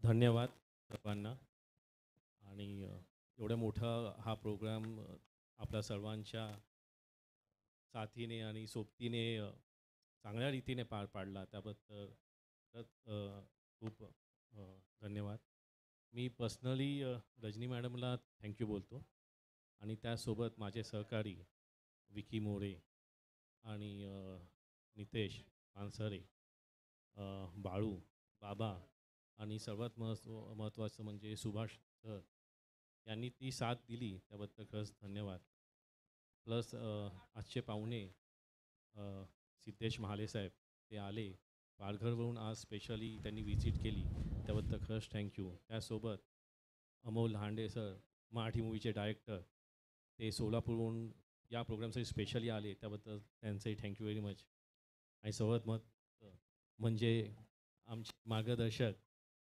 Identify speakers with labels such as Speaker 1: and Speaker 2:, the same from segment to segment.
Speaker 1: धन्यवाद सर्वांना. आणि एवढ्या एवढा मोठा हा प्रोग्राम आपल्या सर्वांच्या साथीने आणि सोबतीने चांगल्या रीतीने पार पाडला त्याबद्दल खूप धन्यवाद. मी पर्सनली रजनी मॅडमला थँक्यू बोलतो. आणि त्यासोबत माझे सहकारी विकी मोरे आणि नितेश पानसरे बाळू बाबा आणि सर्वात महत्त्व महत्त्वाचं म्हणजे सुभाष सर यांनी ती साथ दिली. त्याबद्दल खरंच धन्यवाद. प्लस आजचे पाहुणे सिद्धेश महाले साहेब ते आले. पालघरवरून आज स्पेशली त्यांनी व्हिजिट केली. त्याबद्दल खरंच थँक्यू त्यासोबत अमोल हांडे सर मराठी मूवीचे डायरेक्टर ते सोलापूरहून या प्रोग्रामसाठी स्पेशली आले. त्याबद्दल त्यांचंही थँक्यू व्हेरी मच आणि सर्वात मत म्हणजे आमचे मार्गदर्शक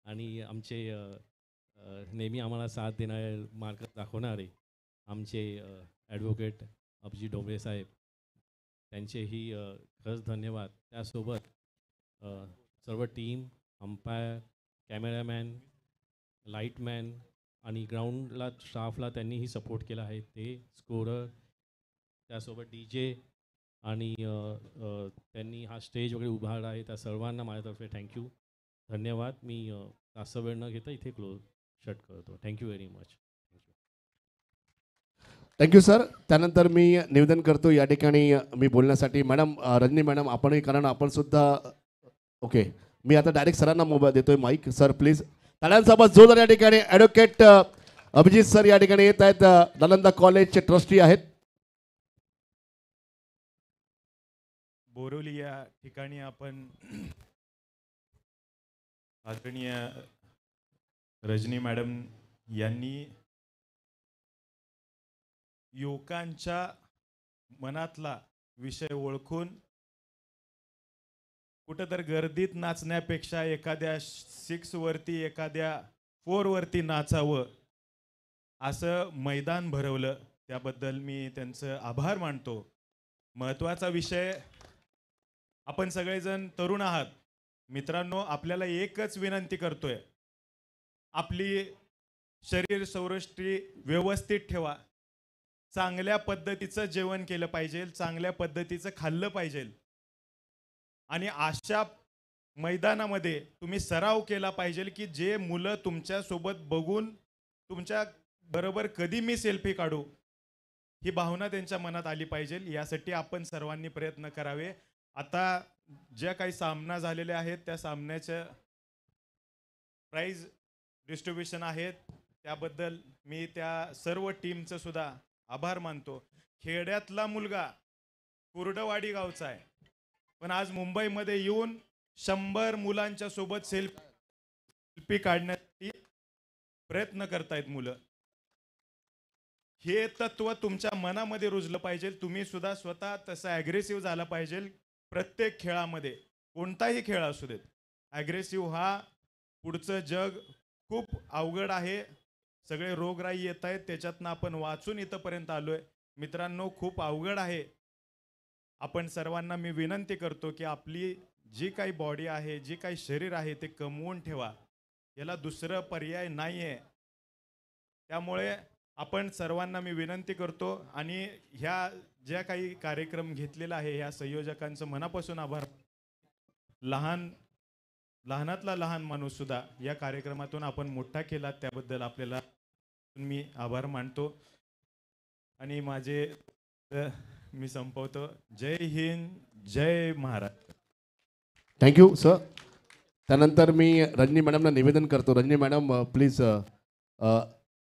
Speaker 1: आणि आमचे नेहमी आम्हाला साथ देणारे मार्ग दाखवणारे आमचे ॲडव्होकेट अभिजित डोंगरे साहेब त्यांचेही खरंच धन्यवाद. त्यासोबत सर्व टीम अंपायर कॅमेरामॅन लाईटमॅन आणि ग्राउंडला स्टाफला त्यांनीही सपोर्ट केला आहे. ते स्कोरर त्यासोबत डी जे आणि त्यांनी हा स्टेज वगैरे उभारला आहे. त्या सर्वांना माझ्यातर्फे थँक्यू धन्यवाद. मी जास्त वेळ न घेता इथे क्लोज शट करतो. Thank you very much thank you
Speaker 2: sir त्यानंतर मी निवेदन करतो या ठिकाणी मी बोलण्यासाठी. मॅडम रजनी मॅडम आपणही कारण आपण सुद्धा ओके. मी आता डायरेक्ट सरांना मोबाईल देतोय माईक. Sir please. टाळ्यांसोबत जोरदार या ठिकाणी ॲडव्होकेट अभिजित सर या ठिकाणी येत आहेत. नालंदा कॉलेजचे ट्रस्टी आहेत.
Speaker 3: बोरिवली या ठिकाणी आपण आदरणीय रजनी मॅडम यांनी युवकांच्या मनातला विषय ओळखून कुठं तर गर्दीत नाचण्यापेक्षा एखाद्या सिक्स वरती एखाद्या फोर वरती नाचावं असं मैदान भरवलं. त्याबद्दल मी त्यांचं आभार मानतो. महत्त्वाचा विषय आपण सगळेजण तरुण आहात. मित्रांनो आपल्याला एकच विनंती करतोय. आपली शरीर सौरष्टी व्यवस्थित ठेवा. चांगल्या पद्धतीचं जेवण केलं पाहिजे चांगल्या पद्धतीचं खाल्लं पाहिजे. आणि अशा मैदानामध्ये तुम्ही सराव केला पाहिजे की जे मुलं तुमच्यासोबत बघून तुमच्या बरोबर कधी मी सेल्फी काढू ही भावना त्यांच्या मनात आली पाहिजे. यासाठी आपण सर्वांनी प्रयत्न करावे. आता ज्या काही सामना झालेल्या आहेत त्या सामन्याच्या प्राईज डिस्ट्रीब्युशन आहेत. त्याबद्दल मी त्या सर्व टीमचं सुद्धा आभार मानतो. खेड्यातला मुलगा कुर्डवाडी गावचा आहे. पण आज मुंबईमध्ये येऊन शंभर मुलांच्या सोबत सेल्फी काढण्यासाठी प्रयत्न करतायत मुलं. हे तत्व तुमच्या मनामध्ये रुजलं पाहिजे. तुम्ही सुद्धा स्वतः तसं ॲग्रेसिव्ह झाला पाहिजे. प्रत्येक खेळामध्ये कोणताही खेळ असू देत ॲग्रेसिव्ह हा पुढचं जग खूप अवघड आहे. सगळे रोगराई येत आहेत त्याच्यातनं आपण वाचून इथंपर्यंत आलो आहे मित्रांनो खूप अवघड आहे. आपण सर्वांना मी विनंती करतो की आपली जी काही बॉडी आहे जी काही शरीर आहे ते कमवून ठेवा. याला दुसरं पर्याय नाही आहे त्यामुळे आपण सर्वांना मी विनंती करतो आणि ह्या ज्या काही कार्यक्रम घेतलेला आहे ह्या संयोजकांचं मनापासून आभार. लहान लहानातला लहान माणूस सुद्धा या कार्यक्रमातून आपण मोठा केला त्याबद्दल आपल्याला मी आभार मानतो. आणि माझे मी संपवतो. जय हिंद जय महाराष्ट्र.
Speaker 2: थँक्यू सर त्यानंतर मी रजनी मॅडमला निवेदन करतो. रजनी मॅडम प्लीज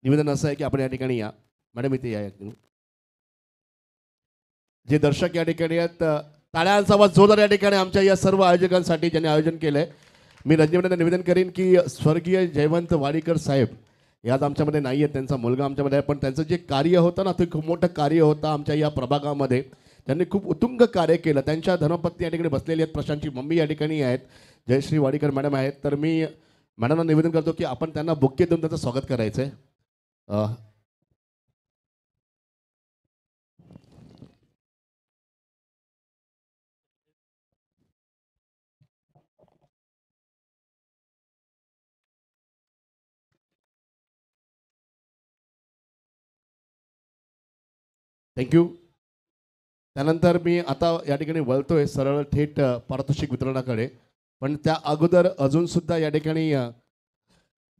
Speaker 2: निवेदन असं आहे की आपण या ठिकाणी या. मॅडम इथे या जे दर्शक या ठिकाणी आहेत अ, टाळ्यांचा आवाज जोरदार या ठिकाणी आमच्या या सर्व आयोजकांसाठी ज्यांनी आयोजन केलं आहे मी रजनी निवेदन करीन की स्वर्गीय जयवंत वाडीकर साहेब हे आज आमच्यामध्ये नाही आहेत त्यांचा मुलगा आमच्यामध्ये आहे पण त्यांचं जे कार्य होतं ना ते खूप मोठं कार्य होतं आमच्या या प्रभागामध्ये. त्यांनी खूप उत्तुंग कार्य केलं. त्यांच्या धर्मपत्नी या ठिकाणी बसलेली आहेत प्रशांतची मम्मी या ठिकाणी आहेत जयश्री वाडीकर मॅडम आहेत. तर मी मॅडमला निवेदन करतो की आपण त्यांना बुक्के देऊन त्यांचं स्वागत करायचं आहे Ja. थँक्यू त्यानंतर मी आता या ठिकाणी वळतोय सरळ थेट पारितोषिक वितरणाकडे पण त्या अगोदर अजूनसुद्धा या ठिकाणी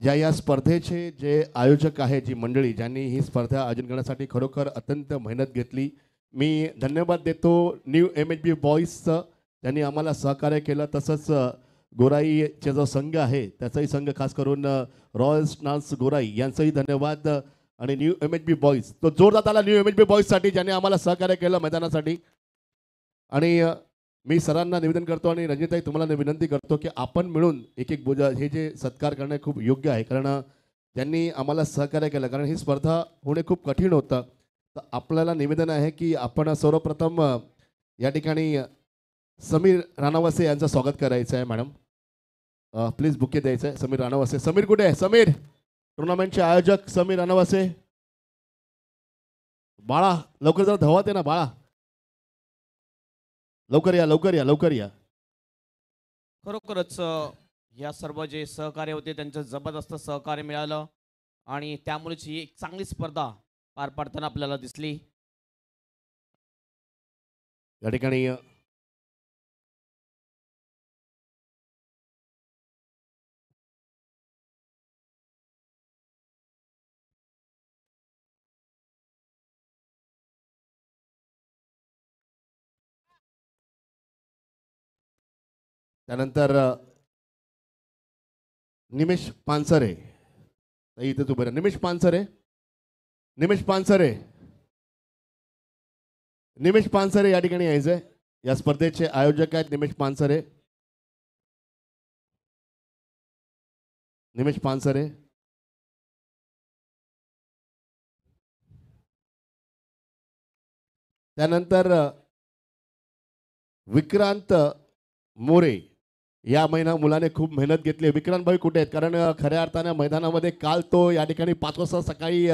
Speaker 2: ज्या या स्पर्धेचे जे आयोजक आहे जी मंडळी ज्यांनी ही स्पर्धा आयोजन करण्यासाठी खरोखर अत्यंत मेहनत घेतली मी धन्यवाद देतो. न्यू एम एच बी बॉईजचं त्यांनी आम्हाला सहकार्य केलं. तसंच गोराईचा जो संघ आहे त्याचाही संघ खास करून रॉयल स्नान्स गोराई यांचंही धन्यवाद. आणि new M H B boys तो जोरदार आला न्यू एम एच बी बॉईजसाठी ज्यांनी आम्हाला सहकार्य केलं मैदानासाठी. आणि मी सरांना निवेदन करतो आणि रंजिताई तुम्हाला विनंती करतो की आपण मिळून एक एक बोजा हे जे सत्कार करणे खूप योग्य आहे. कारण त्यांनी आम्हाला सहकार्य केलं. कारण ही स्पर्धा होणे खूप कठीण होतं. तर आपल्याला निवेदन आहे की आपण सर्वप्रथम या ठिकाणी समीर राणावासे यांचं स्वागत करायचं आहे मॅडम प्लीज बुके द्यायचं आहे समीर राणावासे समीर कुठे आहे? समीर! टुर्नामेंटचे आयोजक समीर राणावासे बाळा लवकर जरा धवाते ना बाळा. लवकर या लवकर या लवकर या.
Speaker 4: खरोखरच या सर्व जे सहकार्य होते त्यांचं जबरदस्त सहकार्य मिळालं आणि त्यामुळेच ही एक चांगली स्पर्धा पार पाडताना आपल्याला दिसली.
Speaker 2: या ठिकाणी त्यानंतर निमेश पानसरे. इथे तू बरं निमेश पानसरे. निमेश पानसरे. निमेश पानसरे या ठिकाणी यायचं आहे या स्पर्धेचे आयोजक आहेत निमेश पानसरे. निमेश पानसरे. त्यानंतर विक्रांत मोरे. या महिना मुलाने खूप मेहनत घेतली. विक्रांत भाई कुठे आहेत? कारण खऱ्या अर्थाने मैदानामध्ये काल तो या ठिकाणी पाच वाजता सकाळी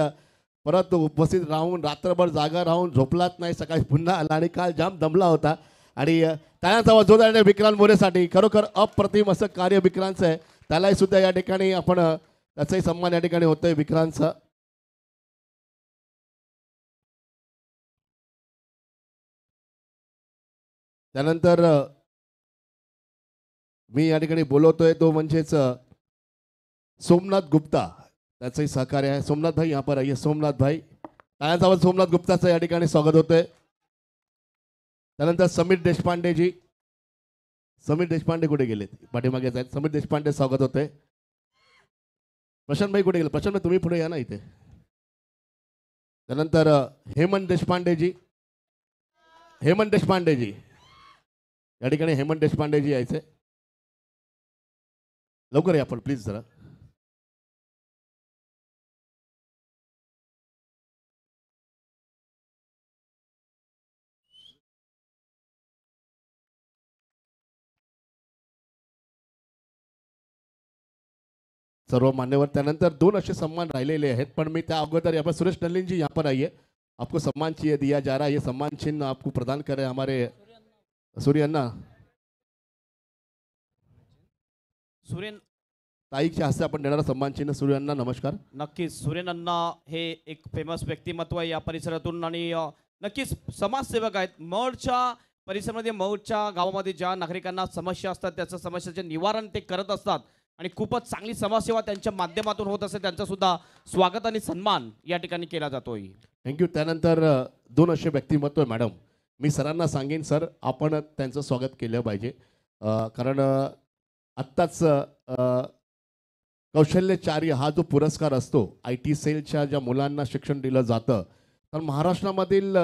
Speaker 2: परत उपस्थित राहून रात्रभर जागा राहून झोपलाच नाही सकाळी. पुन्हा आला आणि काल जाम दमला होता. आणि अ, त्यानंतर जोरदार विक्रांत मोरेसाठी. खरोखर अप्रतिम असं कार्य विक्रांतचं आहे. त्यालाही सुद्धा या ठिकाणी आपण त्याचाही सन्मान या ठिकाणी होतोय विक्रांतचा. त्यानंतर मी या ठिकाणी बोलवतोय तो म्हणजेच सोमनाथ गुप्ता. त्याचंही सहकार्य आहे. सोमनाथ भाई यहाँ पर आइए. सोमनाथ भाई. टाळ्यांचा आवाज सोमनाथ गुप्ताचं या ठिकाणी स्वागत होतंय. त्यानंतर समीर देशपांडेजी समीर देशपांडे कुठे गेलेत? पाठीमागेच आहेत समीर देशपांडे स्वागत होते प्रशांत भाई कुठे गेले? प्रशांत भाई तुम्ही पुढे या ना इथे. त्यानंतर हेमंत देशपांडेजी हेमंत देशपांडेजी या ठिकाणी हेमंत देशपांडेजी यायचे. लवकर या पण प्लीज़ जरा सर्व मान्यवर, त्यानंतर दोन असे सम्मान राहिलेले आहेत, पण मी त्या अगोदर यहाँ पर सुरेश नलिन जी यहाँ पर आइए। आपको सम्मान चाहिए, दिया जा रहा है, ये सम्मान चिन्ह आपको प्रदान करे हमारे सूर्य अन्ना।
Speaker 4: सुरेन
Speaker 2: ताईच्या हस्ते आपण देणारा सन्मान चिन्ह सूर्य अण्णा नमस्कार.
Speaker 4: नक्कीच सुरेन अण्णा हे एक फेमस व्यक्तिमत्व आहे या परिसरातून आणि नक्कीच समाजसेवक आहेत. मौडच्या परिसरामध्ये मौडच्या गावामध्ये ज्या नागरिकांना समस्या असतात त्याचं समस्याचे निवारण ते करत असतात आणि खूपच चांगली समाजसेवा त्यांच्या माध्यमातून होत असते त्यांचं सुद्धा स्वागत आणि सन्मान या ठिकाणी केला जातोय.
Speaker 2: थँक्यू त्यानंतर दोन असे व्यक्तिमत्व आहे मॅडम. मी सरांना सांगेन सर आपण त्यांचं स्वागत केलं पाहिजे. कारण आत्ताच अ, कौशल्यचार्य हा जो पुरस्कार असतो आय टी सेलच्या ज्या मुलांना शिक्षण दिलं जातं तर महाराष्ट्रामधील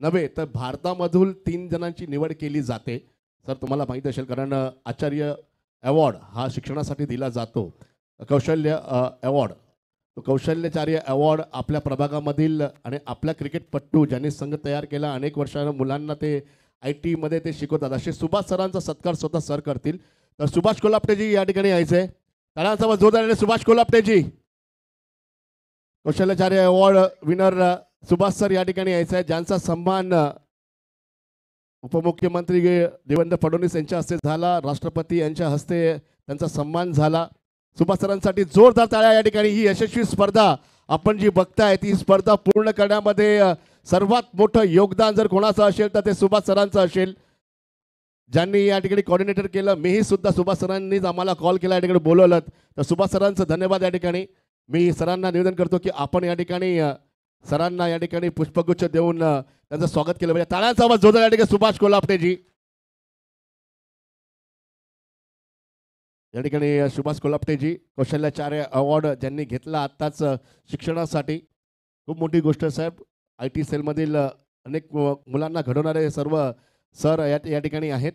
Speaker 2: नव्हे तर भारतामधून तीन जणांची निवड केली जाते. सर तुम्हाला माहीत असेल कारण आचार्य अवॉर्ड हा शिक्षणासाठी दिला जातो. कौशल्य अवॉर्ड. तो कौशल्यचार्य अवॉर्ड आपल्या प्रभागामधील आणि आपल्या क्रिकेटपट्टू ज्यांनी संघ तयार केला अनेक वर्षानं मुलांना ते आय टीमध्ये ते शिकवतात. असे सुभाष सरांचा सत्कार स्वतः सर करतील. तर सुभाष कोल्हापटेजी या ठिकाणी यायचे आहे तळांचा जोरदार सुभाष कोल्हापटेजी. कौशल्याचार्य अवॉर्ड विनर सुभाष सर या ठिकाणी यायचं आहे ज्यांचा सन्मान उपमुख्यमंत्री देवेंद्र फडणवीस यांच्या हस्ते झाला. राष्ट्रपती यांच्या हस्ते त्यांचा सन्मान झाला. सुभाष सरांसाठी जोरदार ताळ्या या ठिकाणी. ही यशस्वी स्पर्धा आपण जी बघताय ती स्पर्धा पूर्ण करण्यामध्ये सर्वात मोठं योगदान जर कोणाचं असेल तर ते सुभाष सरांचं असेल. ज्यांनी या ठिकाणी कॉर्डिनेटर केलं मीही सुद्धा सुभाष सरांनीच आम्हाला कॉल केला या ठिकाणी बोलवलं. तर सुभाष सरांचं धन्यवाद या ठिकाणी. मी सरांना निवेदन करतो की आपण या ठिकाणी सरांना या ठिकाणी पुष्पगुच्छ देऊन त्यांचं स्वागत केलं पाहिजे. टाळ्यांचा आवाज जोरदार या ठिकाणी सुभाष कोल्हापटेजी या ठिकाणी सुभाष कोल्हापटेजी कौशल्याचार्य अवॉर्ड ज्यांनी घेतला आत्ताच शिक्षणासाठी. खूप मोठी गोष्ट साहेब. आय टी सेलमधील अनेक मुलांना घडवणारे सर्व सर या या ठिकाणी आहेत.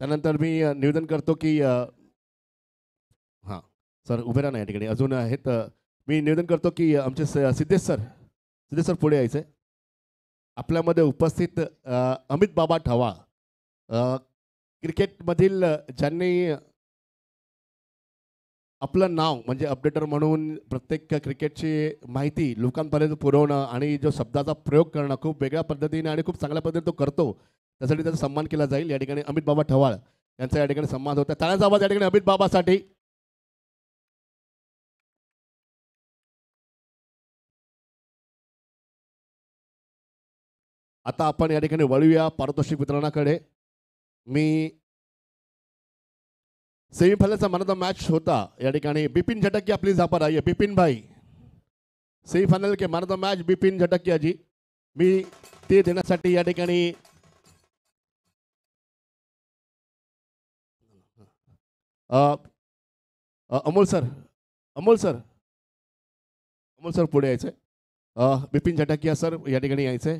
Speaker 2: त्यानंतर मी निवेदन करतो की हां सर उभे राहा ना या ठिकाणी. अजून आहेत मी निवेदन करतो की आमचे सिद्धेश सर सिद्धेश सर पुढे यायचे आपल्यामध्ये उपस्थित अमित बाबा ठवा क्रिकेटमधील ज्यांनी आपलं नाव म्हणजे अपडेटर म्हणून प्रत्येक क्रिकेटची माहिती लोकांपर्यंत पुरवणं आणि जो शब्दाचा प्रयोग करणं खूप वेगळ्या पद्धतीने आणि खूप चांगल्या पद्धतीने तो करतो त्यासाठी त्याचा सन्मान केला जाईल. या ठिकाणी अमित बाबा ठवाळ यांचा या ठिकाणी सन्मान होता. टाळ्यांचा आवाज या ठिकाणी अमित बाबासाठी. आता आपण या ठिकाणी वळूया पारितोषिक वितरणाकडे. मी सेमीफायनलचा मन ऑफ द मॅच होता. या ठिकाणी बिपिन झटकिया प्लीज यहाँ आइए बिपिन भाई semifinal K man of the match Bipin Jhatkiya ji मी ते देण्यासाठी या ठिकाणी Amol sir Amol sir Amol sir पुढे यायचे बिपिन झटकिया सर या ठिकाणी यायचे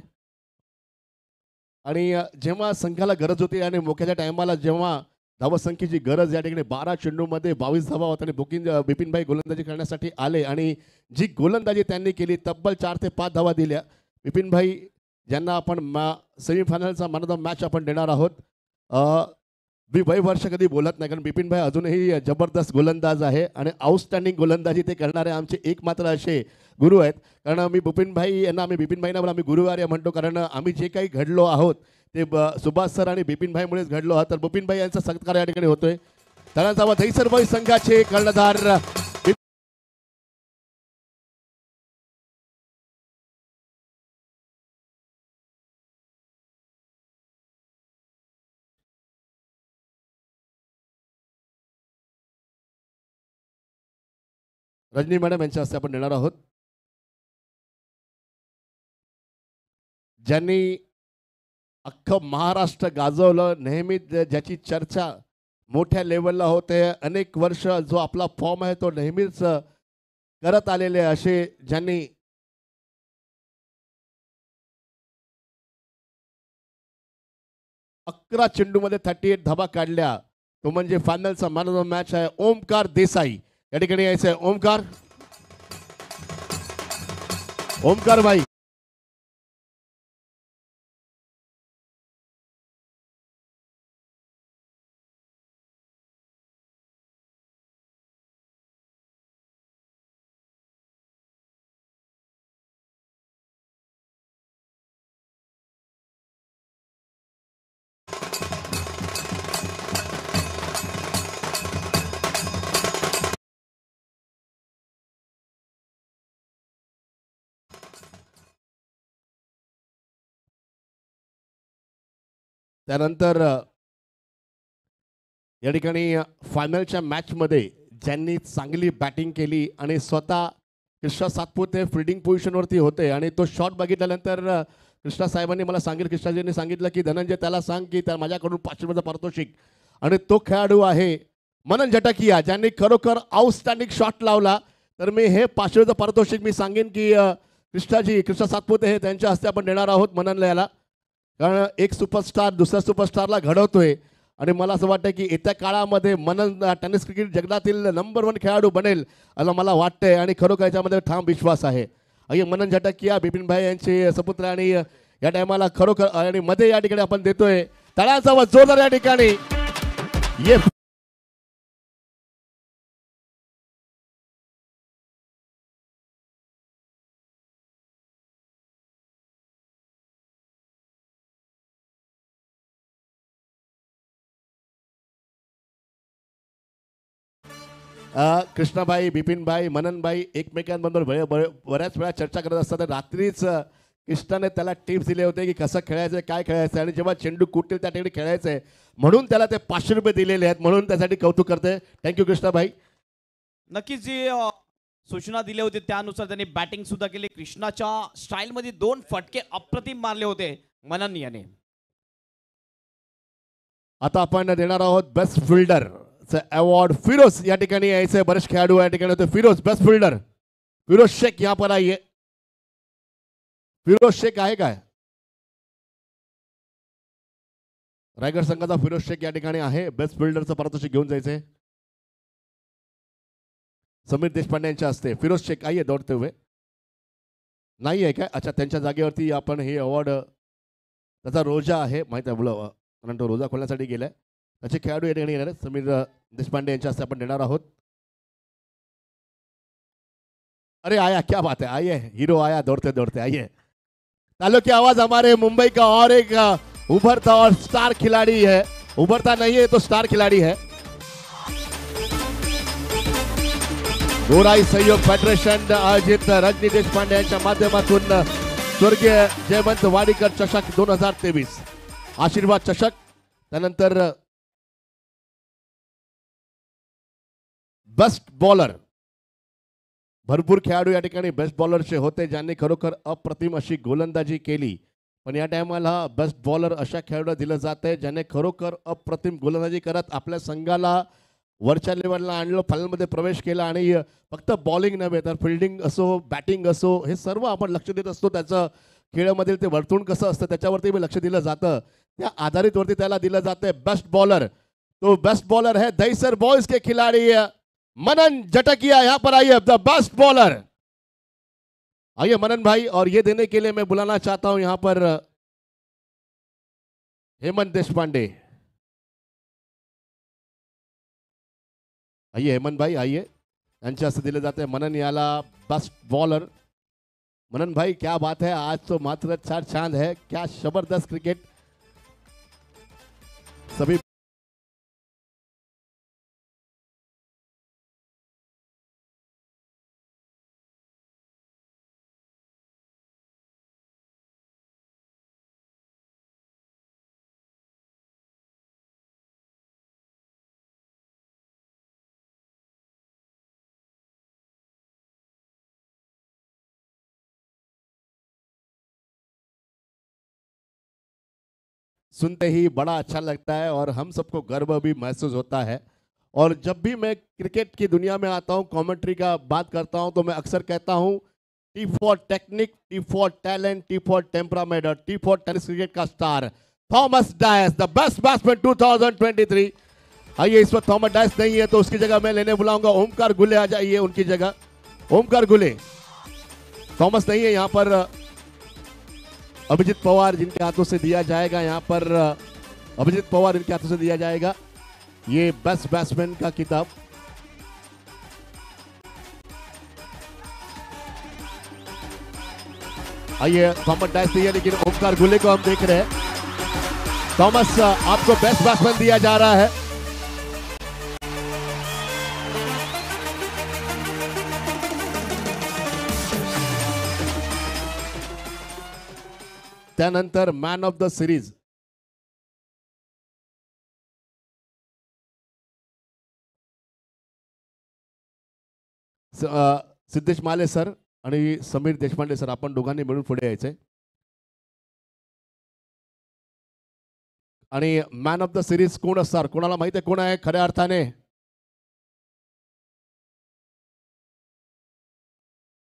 Speaker 2: आणि जेव्हा संघाला गरज होती आणि मोक्याच्या टायमाला जेव्हा धावसंख्येची गरज या ठिकाणी बारा चेंडूमध्ये बावीस धावा होत आणि बुकिंग बिपिनभाई गोलंदाजी करण्यासाठी आले आणि जी गोलंदाजी त्यांनी केली तब्बल चार ते पाच धावा दिल्या. बिपिनभाई ज्यांना आपण मा सेमीफायनलचा मन ऑफ द मॅच आपण देणार आहोत मी वय वर्ष कधी बोलत नाही कारण बिपिनभाई अजूनही जबरदस्त गोलंदाज आहे आणि आउटस्टँडिंग गोलंदाजी ते करणारे आमचे एकमात्र असे गुरु आहेत. कारण मी बिपिनभाई यांना आम्ही बिपिनभाईंना आम्ही गुरुवार्य म्हणतो. कारण आम्ही जे काही घडलो आहोत ते सुभाष सर आणि बिपिनभाईमुळेच घडलो आहोत. तर बिपिनभाई यांचा सत्कार या ठिकाणी होतोय. त्यानंतर आम्हा संघाचे कर्णधार. रजनी मॅडम यांच्या हस्ते आपण देणार आहोत. ज्यांनी अख्खं महाराष्ट्र गाजवलं नेहमीच ज्याची चर्चा मोठ्या लेवलला होते. अनेक वर्ष जो आपला फॉर्म आहे तो नेहमीच करत आलेले असे ज्यांनी अकरा चेंडूमध्ये थर्टी एट धाबा काढल्या. तो म्हणजे फायनलचा मॅन ऑफ द मॅच आहे. ओमकार देसाई. या ठिकाणी यायचं आहे ओमकार. ओमकार भाई त्यानंतर या ठिकाणी फायनलच्या मॅचमध्ये ज्यांनी चांगली बॅटिंग केली आणि स्वतः कृष्णा सातपुते फिल्डिंग पोझिशनवरती होते आणि तो शॉट बघितल्यानंतर कृष्णा साहेबांनी मला सांगितलं कृष्णाजींनी सांगितलं की धनंजय त्याला सांग की त्या माझ्याकडून पाचशे रुपयाचं पारितोषिक. आणि तो खेळाडू आहे मनन झटकिया ज्यांनी खरोखर आउटस्टँडिंग शॉट लावला. तर मी हे पाचशे रुपयाचं पारितोषिक मी सांगेन की कृष्णाजी कृष्णा सातपुते हे त्यांच्या हस्ते आपण देणार आहोत मननला याला. कारण एक सुपरस्टार दुसऱ्या सुपरस्टारला घडवतोय. आणि मला असं वाटतं की येत्या काळामध्ये मनन टेनिस क्रिकेट जगतातील नंबर वन खेळाडू बनेल असं मला वाटतंय. आणि खरोखर याच्यामध्ये ठाम विश्वास आहे. आणि मनन झटकिया बिपिनभाई यांचे सपुत्र आणि या टायमाला खरोखर आणि मध्ये या ठिकाणी आपण देतोय. तळ्यांचा आवाज जोरदार या ठिकाणी. ये कृष्णाबाई बिपिनबाई मननबाई एकमेकांबरोबर बरे- बऱ्याच वेळा चर्चा करत असतात. रात्रीच कृष्णाने त्याला टिप्स दिले होते की कसं खेळायचं काय खेळायचं आणि जेव्हा चेंडू कुठतील त्या ठिकाणी खेळायचं आहे म्हणून त्याला ते पाचशे रुपये दिलेले आहेत. म्हणून त्यासाठी कौतुक करते थँक्यू कृष्णाबाई.
Speaker 4: नक्कीच जी सूचना दिली होती त्यानुसार त्यांनी बॅटिंग सुद्धा केली. कृष्णाच्या स्टाईलमध्ये दोन फटके अप्रतिम मारले होते मनन याने.
Speaker 2: आता आपण देणार आहोत बेस्ट फिल्डर अवॉर्ड फिरोज या ठिकाणी यायचे बरेच खेळाडू या ठिकाणी होते. फिरोज बेस्ट फिल्डर फिरोज शेख या पर आइए. फिरोज शेख आहे काय? रायगड संघाचा फिरोज शेख या ठिकाणी आहे. बेस्ट फिल्डरचं पारितोषिक घेऊन जायचंय. समीर देशपांडे यांच्या हस्ते. फिरोज शेख आहे दौडते हुए. नाही आहे काय? अच्छा त्यांच्या जागेवरती आपण हे अवॉर्ड त्याचा रोजा आहे. माहीत आहे बोलावं कारण तो रोजा खोलण्यासाठी गेलाय. त्याचे खेळाडू या ठिकाणी येणार आहेत. समीर देशपांडे यांच्या हस्ते आपण देणार आहोत. अरे आया क्या बात है आइए हीरो आया दौड़ते दौड़ते आइए तालो की आवाज हमारे मुंबई का और एक उभरता और स्टार खिलाड़ी है। उभरता नहीं है तो स्टार खिलाड़ी है। गोराई सहयोग फेडरेशन आयोजित रजनी देशपांडे यांच्या माध्यमातून स्वर्गीय जयवंत वाडीकर चषक दोन हजार तेवीस. आशीर्वाद चषक. त्यानंतर बेस्ट बॉलर. भरपूर खेळाडू या ठिकाणी बेस्ट बॉलरचे होते ज्यांनी खरोखर अप्रतिम अशी गोलंदाजी केली. पण या टायमाला बेस्ट बॉलर अशा खेळाडूला दिलं जात आहे ज्याने खरोखर अप्रतिम गोलंदाजी करत आपल्या संघाला वरच्या लेवलला आणलं फायनलमध्ये प्रवेश केला आणि फक्त बॉलिंग नव्हे तर फिल्डिंग असो बॅटिंग असो हे सर्व आपण लक्ष देत असतो. त्याचं खेळामधील ते वर्तुण कसं असतं त्याच्यावरती लक्ष दिलं जातं. त्या आधारितवरती त्याला दिलं जातं बेस्ट बॉलर तो बेस्ट बॉलर है दहीसर बॉयज के खिलाड़ी मनन जटकिया, यहाँ पर आइए द बेस्ट बॉलर आइए मनन भाई, और ये देने के लिए मैं बुलाना चाहता हूँ यहाँ पर हेमंत देशपांडे। आइए हेमंत भाई, आइए। यांच्या हस्ते दिले जाते हैं मनन याला बेस्ट बॉलर मनन भाई, क्या बात है? आज तो मात्र चार चाँद है। क्या ज़बरदस्त क्रिकेट। सभी सुनते ही बड़ा अच्छा लगता है और हम सबको गर्व भी महसूस होता है। और जब भी मैं क्रिकेट की दुनिया में आता हूँ, कमेंट्री का बात करता हूँ तो मैं अक्सर कहता हूँ T for technique T for talent T for temperament और टी फॉर टेनिस क्रिकेट का star Thomas Dias the best batsman 2023 आइए, इस वक्त थॉमस डायस नहीं है तो उसकी जगह मैं लेने बुलाऊँगा। ओमकार गुले आ जाइए, उनकी जगह। ओमकार गुले थॉमस नहीं है यहाँ पर। अभिजीत पवार जिनके हाथों से दिया जाएगा यहाँ पर अभिजीत पवार इनके हाथों से दिया जाएगा। ये बेस्ट बैट्समैन का किताब। आइए थॉमस डाइस है, लेकिन ओमकार गुले को हम देख रहे हैं। थॉमस आपको बेस्ट बैट्समैन दिया जा रहा है। त्यानंतर man of the series Siddhesh Male sir आणि समीर देशपांडे सर आपण दोघांनी मिळून पुढे यायचंय. आणि मॅन ऑफ द सिरीज कोण असणार? कोणाला माहिती आहे? कोण आहे? खऱ्या अर्थाने?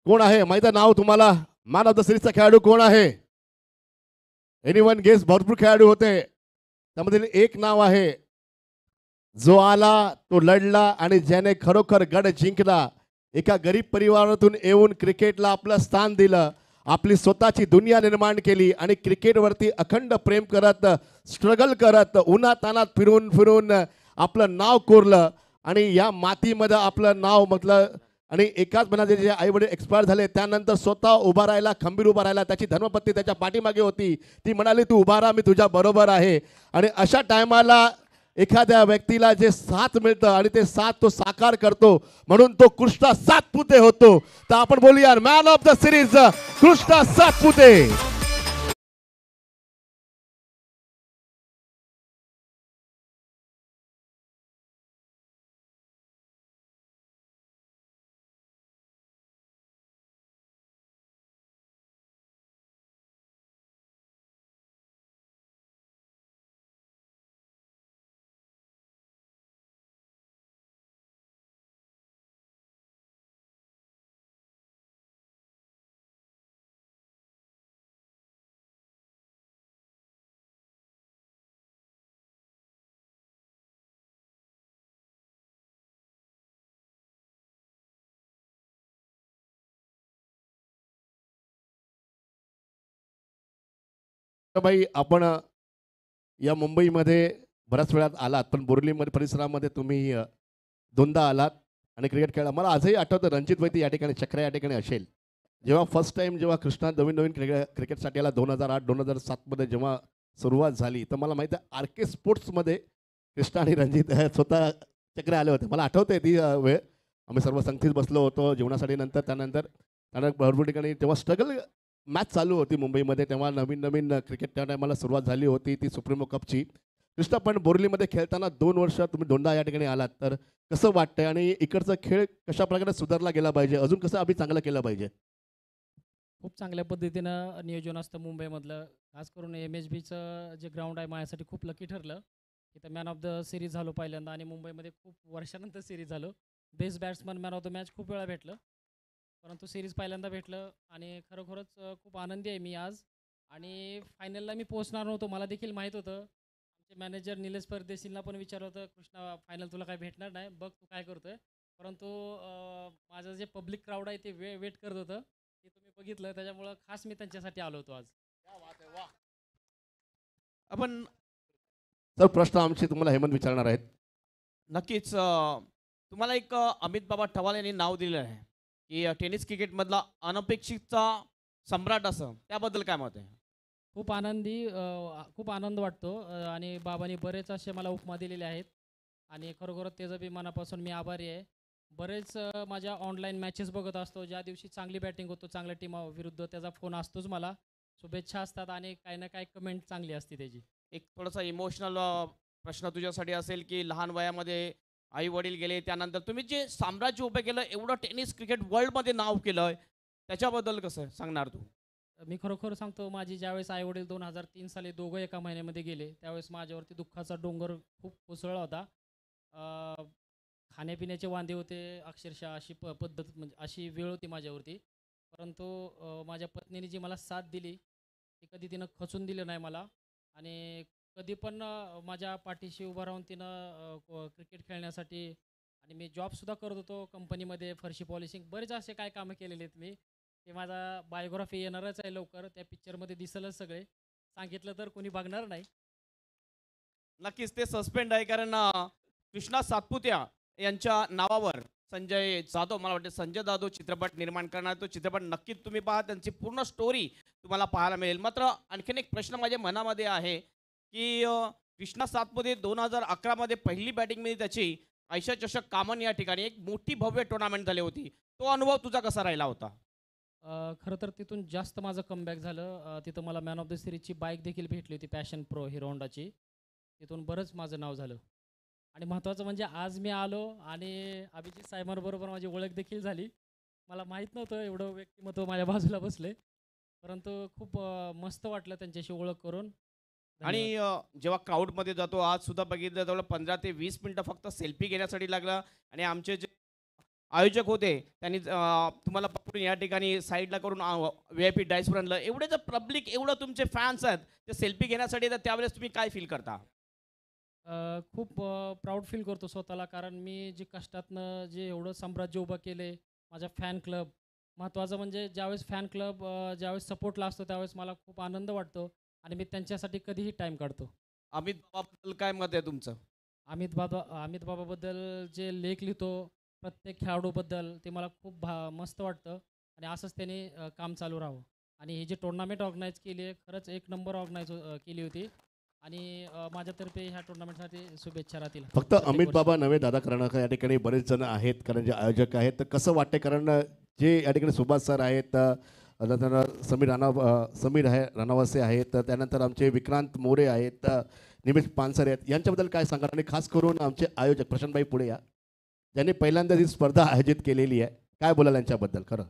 Speaker 2: कोण आहे? माहीत आहे नाव तुम्हाला? मॅन ऑफ द सिरीजचा खेळाडू कोण आहे? एनी वन गेस भरपूर खेळाडू होते. त्यामधील एक नाव आहे. जो आला तो लढला आणि ज्याने खरोखर गड जिंकला. एका गरीब परिवारातून येऊन क्रिकेटला आपलं स्थान दिलं. आपली स्वतःची दुनिया निर्माण केली आणि क्रिकेटवरती अखंड प्रेम करत स्ट्रगल करत उन्हातानात फिरून फिरून आपलं नाव कोरलं. आणि या मातीमध्ये आपलं नाव म्हटलं आणि एकाच मनाचे जे आई वडील एक्सपायर झाले त्यानंतर स्वतः उभा राहायला खंबीर उभा राहिला त्याची धर्मपत्नी त्याच्या पाठीमागे होती. ती म्हणाली तू उभा राहा मी तुझ्या बरोबर आहे. आणि अशा टायमाला एखाद्या व्यक्तीला जे साथ मिळतं आणि ते साथ तो साकार करतो म्हणून तो कृष्णा सातपुते होतो. तर आपण बोलूया man of the series Krishna Satpute. बाई आपण या मुंबईमध्ये बऱ्याच वेळात आलात पण बोरलीमध्ये परिसरामध्ये तुम्ही दोनदा आलात आणि क्रिकेट खेळला. मला आजही आठवतं रणजित वैती या ठिकाणी चक्र या ठिकाणी असेल. जेव्हा फर्स्ट टाइम जेव्हा कृष्णा नवीन नवीन क्रिकेट क्रिकेटसाठी आला दोन हजार आठ दोन हजार सातमध्ये जेव्हा सुरुवात झाली तर मला माहिती आहे आर के स्पोर्ट्समध्ये कृष्णा आणि रणजित स्वतः चक्र आले होते. मला आठवते ती वेळ. आम्ही सर्व संगतीत बसलो होतो जेवणासाठी नंतर त्यानंतर त्यानंतर भरपूर ठिकाणी तेव्हा स्ट्रगल मॅच चालू होती मुंबईमध्ये तेव्हा नवीन नवीन क्रिकेट त्या टायमाला सुरुवात झाली होती ती सुप्रीमो कपची. कृष्णा पण बोरलीमध्ये खेळताना दोन वर्ष तुम्ही दोनदा या ठिकाणी आलात तर कसं वाटतंय आणि इकडचा खेळ कशा प्रकारे सुधारला गेला पाहिजे? अजून कसं आम्ही चांगलं केलं पाहिजे?
Speaker 5: खूप चांगल्या पद्धतीनं नियोजन असतं मुंबईमधलं. खास करून एम एच बीचं जे ग्राउंड आहे माझ्यासाठी खूप लकी ठरलं. इथं मॅन ऑफ द सिरीज झालो पहिल्यांदा आणि मुंबईमध्ये खूप वर्षानंतर सिरीज झालो. Best batsman man of the match खूप वेळा भेटलं. परंतु सिरीज पहिल्यांदा भेटलं आणि खरोखरच खूप आनंदी आहे मी आज. आणि फायनलला मी पोहोचणार नव्हतो मला देखील माहीत होतं. आमचे मॅनेजर निलेश परदेशींना पण विचारलं होतं कृष्णा फायनल तुला काय भेटणार नाही? बघ तू काय करतोय. परंतु माझं जे पब्लिक क्राऊड आहे ते वे वेट करत होतं. ते तुम्ही बघितलं त्याच्यामुळं खास मी त्यांच्यासाठी आलो होतो आज.
Speaker 4: आपण
Speaker 2: तर प्रश्न आमचे तुम्हाला हेमंत विचारणार आहेत.
Speaker 4: नक्कीच तुम्हाला एक अमित बाबा टवाल यांनी नाव दिलेलं आहे. की टेनिस क्रिकेटमधला अनपेक्षितचा सम्राट असं त्याबद्दल काय मत आहे?
Speaker 5: खूप आनंदी अ, खूप आनंद वाटतो अ, आणि बाबांनी बरेच असे मला उपमा दिलेले आहेत. आणि खरोखरच त्याचं बी मनापासून मी आभारी आहे. बरेच अ, माझ्या ऑनलाईन मॅचेस बघत असतो ज्या दिवशी चांगली बॅटिंग होतो चांगल्या टीमाविरुद्ध त्याचा फोन असतोच मला. शुभेच्छा असतात आणि काही ना काही कमेंट चांगली असते त्याची.
Speaker 4: एक थोडासा इमोशनल प्रश्न तुझ्यासाठी असेल की लहान वयामध्ये आई वडील गेले त्यानंतर तुम्ही जे साम्राज्य उभं केलं एवढं टेनिस क्रिकेट वर्ल्डमध्ये नाव केलं त्याच्याबद्दल कसं सांगणार तू?
Speaker 5: मी खरोखर सांगतो माझी ज्यावेळेस आईवडील दोन हजार तीन साली दोघं एका महिन्यामध्ये गेले त्यावेळेस माझ्यावरती दुःखाचा डोंगर खूप कोसळला होता. खाण्यापिण्याचे वांदे होते अक्षरशः अशी प पद्धत म्हणजे अशी वेळ होती माझ्यावरती. परंतु माझ्या पत्नीने जी मला साथ दिली ती कधी तिनं खचून दिलं नाही मला. आणि कधी पण माझ्या पाठीशी उभं राहून तिनं क्रिकेट खेळण्यासाठी आणि मी जॉबसुद्धा करत होतो कंपनीमध्ये फरशी पॉलिशिंग बरेच असे काय कामं केलेले आहेत मी. ते माझा बायोग्राफी येणारच आहे लवकर त्या पिक्चरमध्ये दिसलंच सगळे. सांगितलं तर कोणी बघणार नाही.
Speaker 4: नक्कीच ते सस्पेंड आहे कारण कृष्णा सातपुत्या यांच्या नावावर संजय जाधव मला वाटतं संजय जाधव चित्रपट निर्माण करणार तो चित्रपट नक्कीच तुम्ही पहा त्यांची पूर्ण स्टोरी तुम्हाला पाहायला मिळेल. मात्र आणखीन एक प्रश्न माझ्या मनामध्ये आहे. की कृष्णा सातमध्ये दोन हजार अकरामध्ये पहिली बॅटिंगमध्ये त्याची आयशा चषक कामन या ठिकाणी एक मोठी भव्य टुर्नामेंट झाली होती. तो अनुभव तुझा कसा राहिला होता?
Speaker 5: खरं तर तिथून जास्त माझं कमबॅक झालं. तिथं मला मॅन ऑफ द सिरीजची बाईक देखील भेटली होती पॅशन प्रो हिरो होंडाची तिथून बरंच माझं नाव झालं. आणि महत्त्वाचं म्हणजे आज मी आलो आणि अभिजित साहेबांबरोबर माझी ओळख देखील झाली. मला माहीत नव्हतं एवढं व्यक्तिमत्व माझ्या बाजूला बसले. परंतु खूप मस्त वाटलं त्यांच्याशी ओळख करून.
Speaker 4: आणि जेव्हा क्राऊडमध्ये जातो आज सुद्धा बघितलं जवळ पंधरा ते वीस मिनिटं फक्त सेल्फी घेण्यासाठी लागला. आणि आमचे जे आयोजक होते त्यांनी तुम्हाला पकडून या ठिकाणी साईडला करून व्ही आय पी डायसवर आणलं. एवढे जर पब्लिक एवढं तुमचे फॅन्स आहेत ते सेल्फी घेण्यासाठी येतात त्यावेळेस तुम्ही काय फील करता?
Speaker 5: खूप प्राऊड फील करतो स्वतःला. कारण मी जे कष्टातनं जे एवढं साम्राज्य उभं केले माझा फॅन क्लब महत्त्वाचं म्हणजे ज्यावेळेस फॅन क्लब ज्यावेळेस सपोर्टला असतो त्यावेळेस मला खूप आनंद वाटतो. आणि मी त्यांच्यासाठी कधीही टाईम काढतो.
Speaker 4: अमित बाबाबद्दल काय मत आहे तुमचं?
Speaker 5: अमित बाबा अमित बाबाबद्दल जे लेख लिहितो प्रत्येक खेळाडूबद्दल ते मला खूप भा मस्त वाटतं. आणि असंच त्याने काम चालू राहावं. आणि ही जी टुर्नामेंट ऑर्गनाईज केली आहे खरंच एक नंबर ऑर्गनाईज केली होती. आणि माझ्यातर्फे ह्या टुर्नामेंटसाठी शुभेच्छा राहतील.
Speaker 2: फक्त अमित. बाबा नव्हे दादा कर्णाकर या ठिकाणी बरेच जण आहेत कारण जे आयोजक आहेत. तर कसं वाटते कारण जे या ठिकाणी सुभाष सर आहेत अ, त्यानंतर समीर राणा समीर आहे राणावसे आहेत त्यानंतर आमचे विक्रांत मोरे आहेत अ, निमेश पानसर आहेत. यांच्याबद्दल काय सांगाल? आणि खास करून आमचे आयोजक प्रशांतभाई पुढे या. ज्यांनी पहिल्यांदा ही स्पर्धा आयोजित केलेली आहे काय बोलाल यांच्याबद्दल खरं?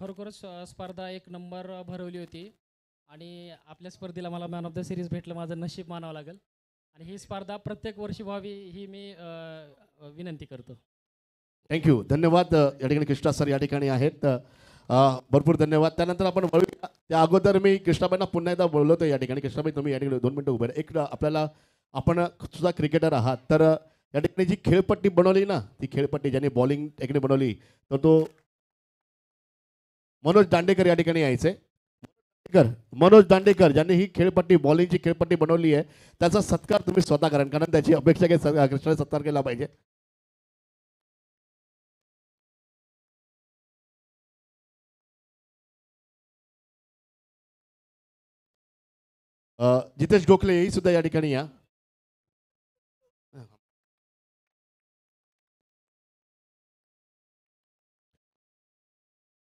Speaker 5: खरोखरच स्पर्धा एक नंबर भरवली होती. आणि आपल्या स्पर्धेला मला मॅन ऑफ द सिरीज भेटलं माझं नशीब मानावं लागेल. आणि ही स्पर्धा प्रत्येक वर्षी व्हावी ही मी विनंती करतो.
Speaker 2: थँक्यू धन्यवाद. या ठिकाणी कृष्णा सर या ठिकाणी आहेत. भरपूर धन्यवाद. त्यानंतर आपण वळूया. त्या अगोदर मी कृष्णाबाईंना पुन्हा एकदा बोलवतो या ठिकाणी. कृष्णाबाई तुम्ही या ठिकाणी दोन मिनटं उभे एक आपल्याला आपण सुद्धा क्रिकेटर आहात. तर या ठिकाणी जी खेळपट्टी बनवली ना ती खेळपट्टी ज्यांनी बॉलिंग ठिकाणी बनवली तर तो मनोज दांडेकर या ठिकाणी यायचे. कर मनोज दांडेकर ज्यांनी ही खेळपट्टी बॉलिंगची खेळपट्टी बनवली आहे त्याचा सत्कार तुम्ही स्वतः करा. कारण त्याची अपेक्षा काही कृष्णाने सत्कार केला पाहिजे. जितेश गोखले हेही सुद्धा या ठिकाणी या.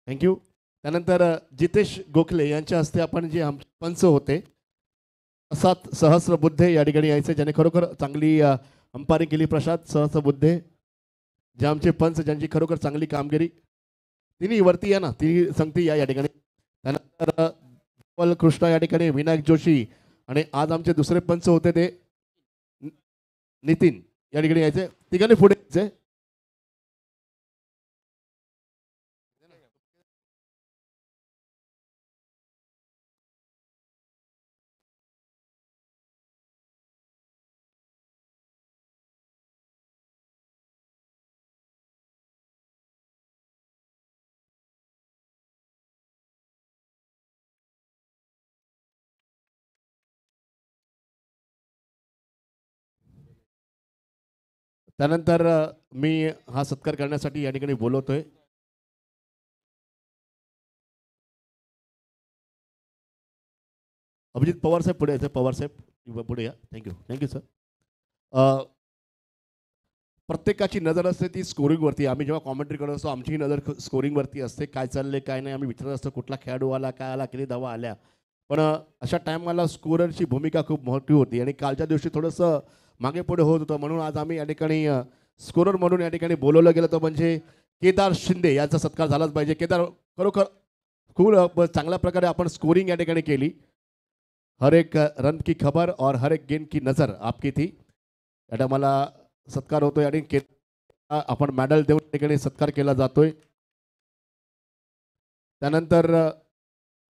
Speaker 2: थँक्यू त्यानंतर जितेश गोखले यांच्या हस्ते आपण जे आम पंच होते सात सहस्र बुद्धे या ठिकाणी यायचे ज्याने खरोखर चांगली अंपारी केली. प्रसाद सहस्र बुद्धे जे आमचे पंच ज्यांची खरोखर चांगली कामगिरी तिन्ही वरती या ना तिन्ही संगती या या ठिकाणी. त्यानंतर कृष्णा या ठिकाणी विनायक जोशी आणि आज आमचे दुसरे पंच होते ते नितीन या ठिकाणी यायचे. तिघांनी पुढे यायचे. त्यानंतर मी हा सत्कार करण्यासाठी या ठिकाणी बोलवतोय. अभिजित पवार साहेब पुढे यायचे पवार साहेब पुढे या. थँक्यू थँक्यू सर प्रत्येकाची नजर असते ती स्कोरिंगवरती आम्ही जेव्हा कॉमेंट्री करत असतो आमचीही नजर स्कोरिंगवरती असते. काय चाललंय काय नाही. आम्ही विचारत असतो कुठला खेळाडू आला काय आला किती धावा आल्या. पण अशा टायमाला स्कोररची भूमिका खूप मोठी होती. आणि कालच्या दिवशी थोडंसं मागे पुढे होत होतं. म्हणून आज आम्ही या ठिकाणी स्कोरर म्हणून या ठिकाणी बोलवलं गेलं तर म्हणजे केदार शिंदे यांचा सत्कार झालाच पाहिजे. केदार खरोखर खूप चांगल्या प्रकारे आपण स्कोरिंग या ठिकाणी केली. हर एक रन की खबर और हर एक गेंद की नजर आपकी थी. या टायमाला सत्कार होतो आणि के आपण मेडल देऊन ठिकाणी सत्कार केला जातोय. त्यानंतर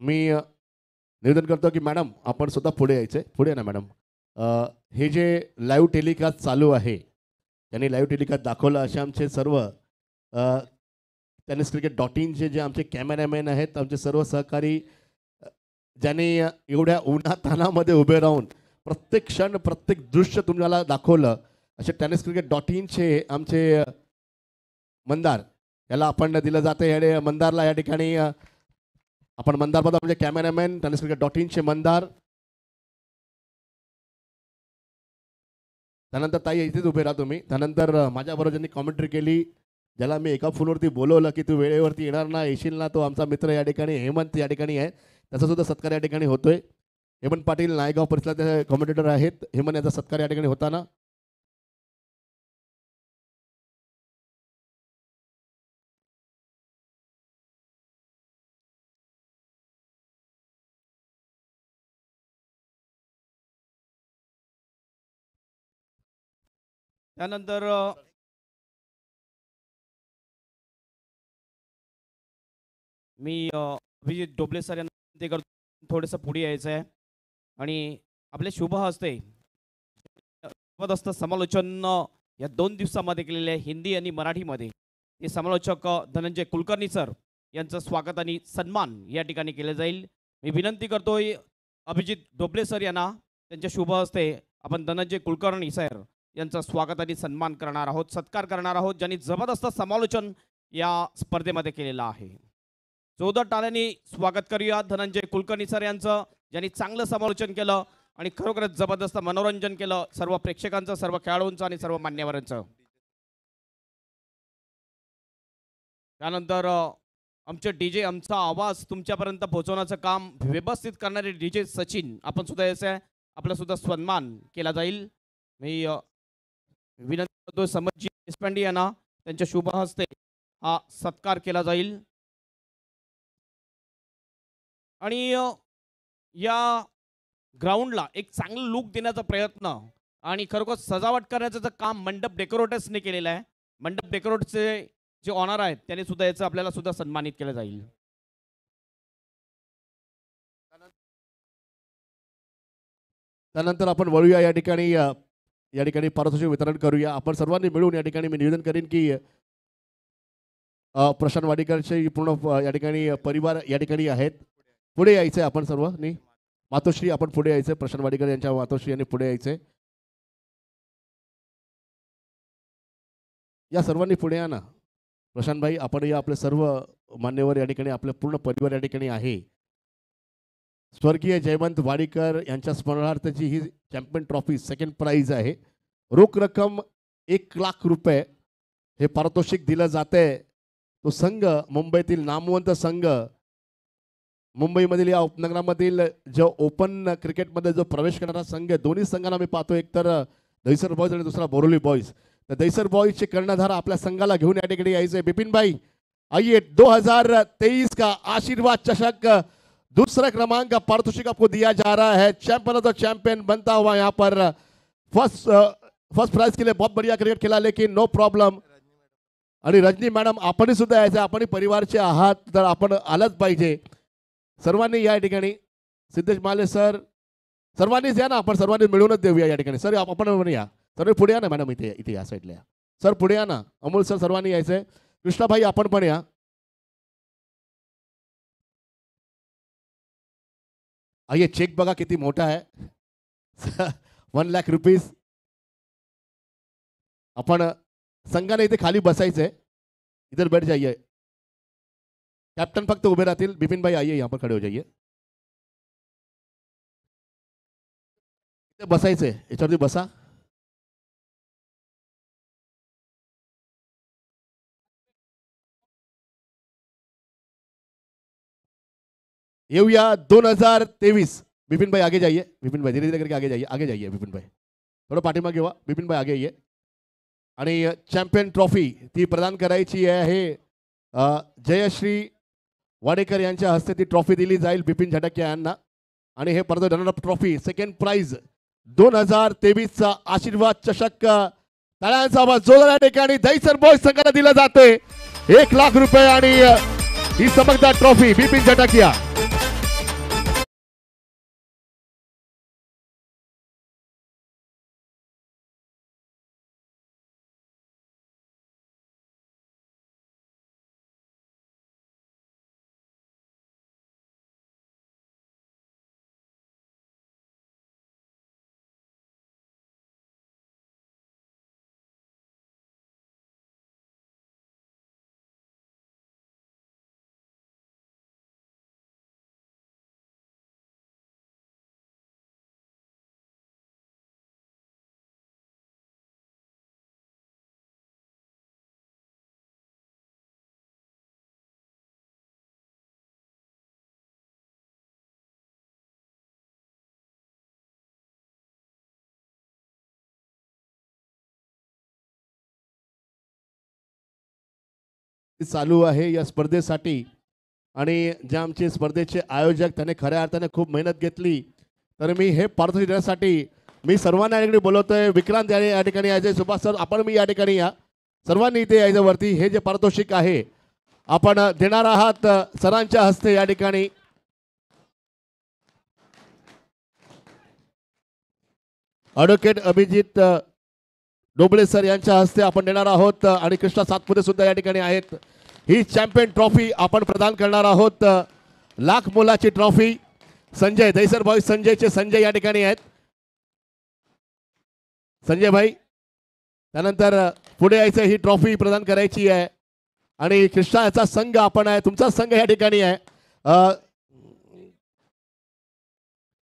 Speaker 2: मी निवेदन करतो की मॅडम आपण सुद्धा पुढे यायचे पुढे ना मॅडम. हे जे लाईव्ह टेलिकास्ट चालू आहे त्यांनी लाईव्ह टेलिकास्ट दाखवलं असे आमचे सर्व टेनिस क्रिकेट डॉट इनचे जे आमचे कॅमेरामॅन आहेत आमचे सर्व सहकारी ज्याने ज्यांनी एवढ्या उन्हातानामध्ये उभे राहून प्रत्येक क्षण प्रत्येक दृश्य तुम्हाला दाखवलं असे टेनिस क्रिकेट डॉट इनचे आमचे मंदार याला आपण दिलं जातं या मंदारला या ठिकाणी आपण मंदारबद्दल म्हणजे कॅमेरामॅन टेनिस क्रिकेट डॉट इनचे मंदार त्यानंतर ताई इथेच उभे राहा तुम्ही. त्यानंतर माझ्याबरोबर ज्यांनी कॉमेंट्री केली ज्याला मी एका फोनवरती बोलवलं की तू वेळेवरती येणार ना येशील ना तो आमचा मित्र या ठिकाणी हेमंत या ठिकाणी आहे. त्याचा सुद्धा सत्कार या ठिकाणी होतोय. हेमंत पाटील नायगाव परिसराचे कॉमेंटेटर आहेत. हेमंत याचा सत्कार या ठिकाणी होताना
Speaker 4: त्यानंतर मी अभिजित डोबले सर यांना करतो थोडंसं पुढे यायचं आहे. आणि आपले शुभ हस्ते जबरदस्त समालोचन या दोन दिवसामध्ये केलेले आहे हिंदी आणि मराठीमध्ये हे समालोचक धनंजय कुलकर्णी सर यांचं स्वागत आणि सन्मान या ठिकाणी केलं जाईल. मी विनंती करतोय अभिजित डोबले सर यांना त्यांच्या शुभ हस्ते आपण धनंजय कुलकर्णी सर यांचा स्वागत आणि सन्मान करणार आहोत सत्कार करणार आहोत ज्यांनी जबरदस्त समालोचन या स्पर्धेमध्ये केलेलं आहे. चौदा टाळ्यांनी स्वागत करूया. धनंजय कुलकर्णी सर यांचं ज्यांनी चांगलं समालोचन केलं आणि खरोखरच जबरदस्त मनोरंजन केलं सर्व प्रेक्षकांचं सर्व खेळाडूंचं आणि सर्व मान्यवरांचं. त्यानंतर आमचे डीजे आमचा आवाज तुमच्यापर्यंत पोहोचवण्याचं काम व्यवस्थित करणारे डीजे सचिन आपण सुद्धा यायचं आहे आपला सुद्धा सन्मान केला जाईल. मी विनंती करतो समजजी देशपांडे यांना त्यांच्या शुभ हस्ते हा सत्कार केला जाईल. आणि या ग्राउंडला एक चांगलं लुक देण्याचा प्रयत्न आणि खरोखर सजावट करण्याचं जे काम मंडप डेकोरेटर्सने केलेलं आहे मंडप डेकोरेटचे जे ऑनर आहेत त्यांनी सुद्धा याचं आपल्याला सुद्धा सन्मानित केलं जाईल.
Speaker 2: त्यानंतर आपण वळूया या ठिकाणी या ठिकाणी पारितोषिक वितरण करूया. आपण सर्वांनी मिळून या ठिकाणी मी निवेदन करेन की प्रशांत वाडीकरचे पूर्ण या ठिकाणी परिवार या ठिकाणी आहेत. पुढे यायचं आहे आपण सर्वांनी. मातोश्री आपण पुढे यायचं आहे प्रशांत वाडीकर यांच्या मातोश्री यांनी पुढे यायचं या सर्वांनी पुढे या ना. प्रशांत भाई आपण या आपले सर्व मान्यवर या ठिकाणी आपलं पूर्ण परिवार या ठिकाणी आहे. स्वर्गीय जयवंत वाडीकर यांच्या स्मरणार्थाची ही चॅम्पियन ट्रॉफी सेकंड प्राईज आहे. रोख रक्कम एक लाख रुपये हे पारितोषिक दिलं जाते तो संघ मुंबईतील नामवंत संघ मुंबईमधील या उपनगरामधील जो ओपन क्रिकेटमध्ये जो प्रवेश करणारा संघ आहे दोन्ही संघांना मी पाहतो एक तर दहिसर बॉईज आणि दुसरा बोरोली बॉईज तर दहिसर बॉईजचे कर्णधार आपल्या संघाला घेऊन या ठिकाणी यायचे बिपिन भाई आइए 2023 का आशीर्वाद चषक दूसरा क्रमांक का पारितोषिक आपको दिया जा रहा है। चैंपियन ऑफ द चैंपियन बनता हुआ यहाँ पर फर्स्ट फर्स्ट प्राइज के लिए बहुत बढ़िया क्रिकेट खेला लेकिन नो प्रॉब्लम आणि रजनी मॅडम आपणही सुद्धा यायचं आपणही परिवारचे आहात तर आपण आलंच पाहिजे सर्वांनी या ठिकाणी सिद्धेश माले सर सर्वांनीच या ना आपण सर्वांनी मिळूनच देऊया या ठिकाणी। सर आपण या सर्व पुढे या ना मॅडम इथे इथे या साईडला या सर पुढे या ना अमोल सर सर्वांनी यायचं कृष्णाभाई आपण पण या अये चेक बघा किती मोठा आहे वन लाख रुपीज आपण संघाने इथे खाली बसायचंय इधर बैठ जाइए। कॅप्टन फक्त उभे राहतील। बिपिन भाई आइए यहाँ पर खड़े हो जाइए। इथे बसायचंय याच्यावरती बसा। येऊया दोन हजार तेवीस. बिपिनबाई आगे जाइए. बिपिनबाई धीरे धीरे करके आगे जाइए. आगे जाइए बिपिनबाई थोडं पाठीमागे व्हा बिपिन भाई आगे ये आणि चॅम्पियन ट्रॉफी ती प्रदान करायची आहे. जयश्री वाडेकर यांच्या हस्ते ती ट्रॉफी दिली जाईल बिपिन झटकिया यांना. आणि हे परत रनरअप ट्रॉफी सेकंड प्राइज दोन हजार तेवीसचा आशीर्वाद चषक तळ्यांचा आवाज जोरदार ठिकाणी. दहीसर बॉय संघाला दिला जाते. एक लाख रुपये आणि ही चमकदार ट्रॉफी बिपिन झटकिया चालू आहे या स्पर्धेसाठी. आणि ज्या आमचे स्पर्धेचे आयोजक त्याने खऱ्या अर्थाने खूप मेहनत घेतली. तर मी हे पारितोषिक देण्यासाठी मी सर्वांना या ठिकाणी बोलवतोय. विक्रांत या या ठिकाणी यायचे सुभाष सर आपण मी या ठिकाणी या. सर्वांनी इथे यायचं वरती हे जे पारितोषिक आहे आपण देणार आहात सरांच्या हस्ते या ठिकाणी. ॲडव्होकेट अभिजित डोबळे सर यांच्या हस्ते आपण देणार आहोत आणि कृष्णा सातपुते सुद्धा या ठिकाणी आहेत. ही चॅम्पियन ट्रॉफी आपण प्रदान करणार आहोत. लाख मोलाची ट्रॉफी. संजय दहीसर भाई संजयचे संजय या ठिकाणी आहेत. संजय भाई त्यानंतर पुढे यायचं ही ट्रॉफी प्रदान करायची आहे. आणि कृष्णा याचा संघ आपण आहे तुमचा संघ या ठिकाणी आहे.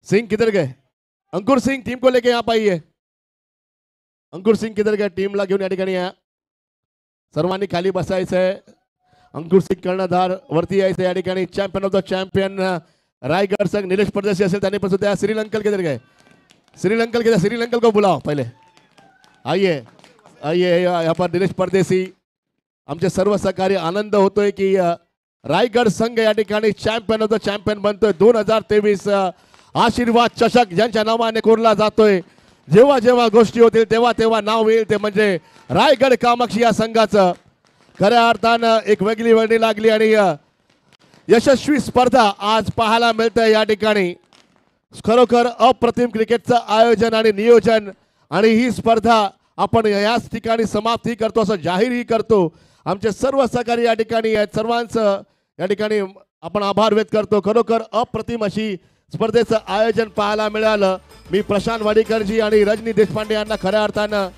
Speaker 2: सिंग किधर गए? अंकुर सिंह टीम को लेके यहाँ पाहिजे अंकुर सिंग किधर गया? टीमला घेऊन या ठिकाणी या. सर्वांनी खाली बसायचंय अंकुर सिंग कर्णधार वरती यायचं या ठिकाणी. Champion of the champion Raigad संघ निलेश परदेशी असेल त्यांनी पण सुद्धा श्रीलंकल किधर गए? श्रीलंकल किधर? श्रीलंकल को बुलाओ पहिले. आइए आइए यहाँ पर निलेश परदेशी. आमचे सर्व सहकारी आनंद होतोय की uh, रायगड संघ या ठिकाणी चॅम्पियन ऑफ द चॅम्पियन बनतोय. दोन हजार तेवीस uh, आशीर्वाद चषक ज्यांच्या नावाने कोरला जातोय. जेव्हा जेव्हा गोष्टी होतील तेव्हा तेव्हा नाव येईल ते म्हणजे रायगड कामाक्षी या संघाचं. खऱ्या अर्थानं एक वेगळी वर्णी लागली आणि यशस्वी स्पर्धा आज पाहायला मिळतंय या ठिकाणी. खरोखर अप्रतिम क्रिकेटचं आयोजन आणि नियोजन आणि ही स्पर्धा आपण याच ठिकाणी समाप्तही करतो असं जाहीरही करतो. आमचे सर्व सहकारी या ठिकाणी आहेत सर्वांचं या ठिकाणी आपण आभार व्यक्त करतो. खरोखर अप्रतिम अशी स्पर्धेचं आयोजन पाहायला मिळालं. मी प्रशांत वाडीकरजी आणि रजनी देशपांडे यांना खऱ्या अर्थानं